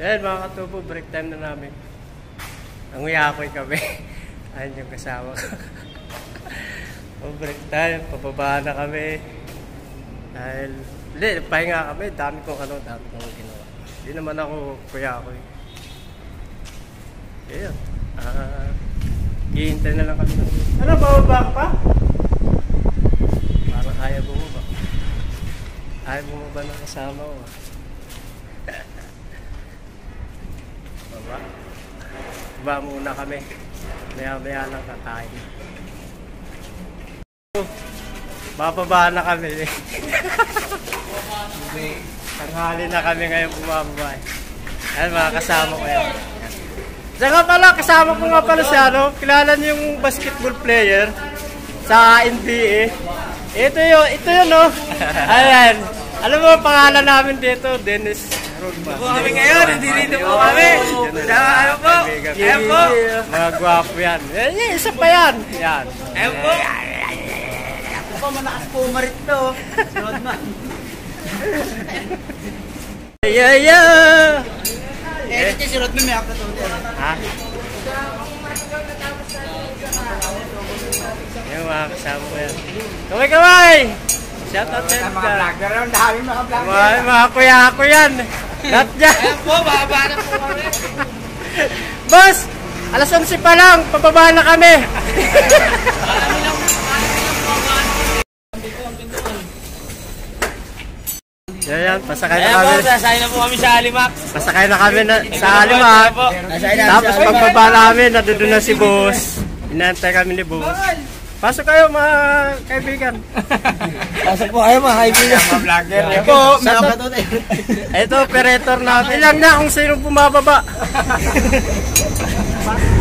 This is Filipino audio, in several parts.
Yan mga katubo, break time na namin. Ang uyakoy kami. Ayun yung kasama ko. oh, break time, pababa na kami. Dahil, hindi, pahinga kami. Dami kong ano, dami kong ginawa. Hindi naman ako kuyakoy. Ayun. Ah, hihintay na lang kami. Ano, bababa ka pa? Parang kaya bumaba. Ayaw bumaba ng kasama ko. ah. Baba. Baba muna kami. Maya maya lang kakain. Bababa na kami. Tanghali na kami ngayon bumababa. eh. Ayan mga kasama ko yan. Saka pala, kasama ko nga pala si ano, kilala niyo yung basketball player sa NBA. Ito yun, ito yun no. Ayan. Alam mo ang pangalan namin dito, Dennis Rodman. po kami ngayon, hindi dito po kami. Sa ano po? Ayan po. Mga gwapo yan. Yan, yan, isa pa yan. Yan. Ayan po. Ako po, malakas po umarit to. Rodman. Yeah, yeah. Eh, ito si Rodman may ako to. Ha? Yung mga kasama ko yan. Kamay, kamay! Shout out sa Mga vlogger, ang dami mga vlogger. mga, mga kuya ko yan. Lahat dyan. Ayan po, bababa na po kami. Boss! Alas 11 pa lang, pababa na kami. yan, yan, pasakay na Ayan po, kami. na po kami sa Alimax. Pasakay na kami na, sa Alimak. Tapos pagbaba namin, nandoon na si boss. Inaantay kami ni boss. Pasok kayo mga kaibigan. Pasok po kayo mga kaibigan. Mga vlogger. Ayan po, may ako to. Ito, operator natin. Ilang na kung sino bumababa.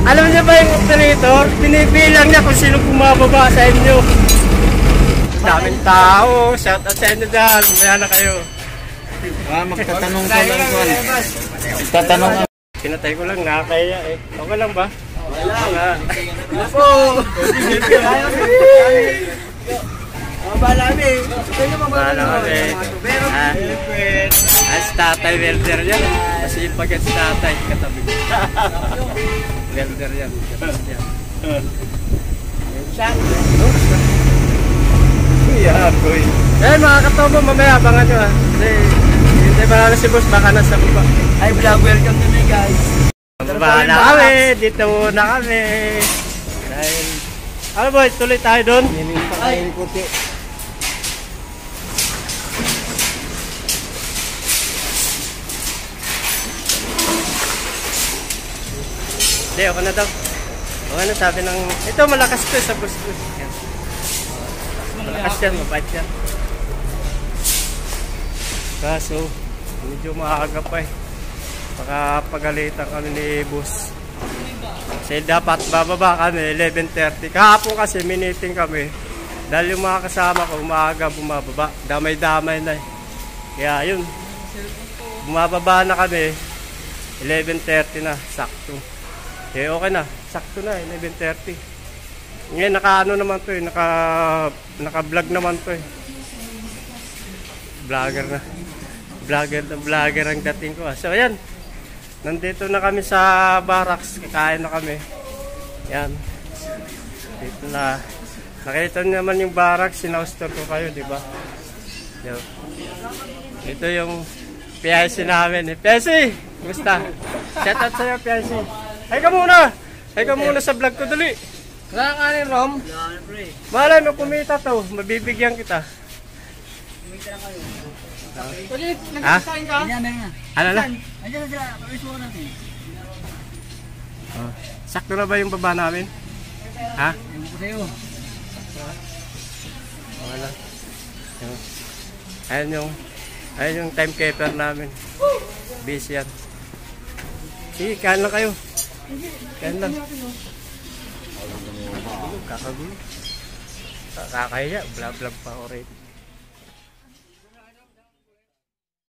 Alam niyo ba yung operator? Binibilang niya kung sino bumababa sa inyo. Daming tao. Shout out sa inyo dyan. Maya na kayo. Ah, magtatanong ko lang. Magtatanong ko. Pinatay ko lang, nakakaya eh. Okay lang ba? Wala. po. Mabala kami. Wala kami. Si tatay welder yan. Kasi yung pag si tatay, katabi. welder yan. yan. Yeah, boy. Eh mga katobo, mamaya abangan nyo ah. Kasi si boss, baka nasa baba. Hi vlog, welcome to me guys. Baba na kami, dito na kami. Dahil, ano boy, tuloy tayo doon. Ay, puti. Hindi, ako na daw. Okay na sabi ng, ito malakas to sa boss ko. Yan. Malakas yan, mabait yan. Kaso, medyo maaga pa eh. Baka pagalitan kami ni boss. Kasi dapat bababa kami 11.30. Kahapon kasi miniting kami. Dahil yung mga kasama ko umaga bumababa. Damay-damay na eh. Kaya yun. Bumababa na kami. 11.30 na. Sakto. Eh okay na. Sakto na 11.30. Ngayon naka ano naman to eh. Naka, naka-vlog naman to eh. Vlogger na. Vlogger na vlogger ang dating ko. ah. So ayan. Nandito na kami sa barracks. Kakain na kami. Yan. Dito na. Nakita niyo naman yung barracks. Sinauster ko kayo, di ba? Yo. Ito yung PIC namin. Eh. PIC! Kumusta? Shout out sa'yo, PIC. Ay ka muna! Ay ka muna sa vlog ko, dali. Nakakanin, Rom. Malay mo, kumita to. Mabibigyan kita. Ha? Yan. Ano na? Oh. Sakto na ba yung baba namin? Ha? Ewan ko sa'yo. Wala. Ayan yung ayan yung timekeeper namin. Busy yan. Sige, kain lang kayo. Kain lang. Kakagulo. Kakakahiya. Vlog-vlog pa already.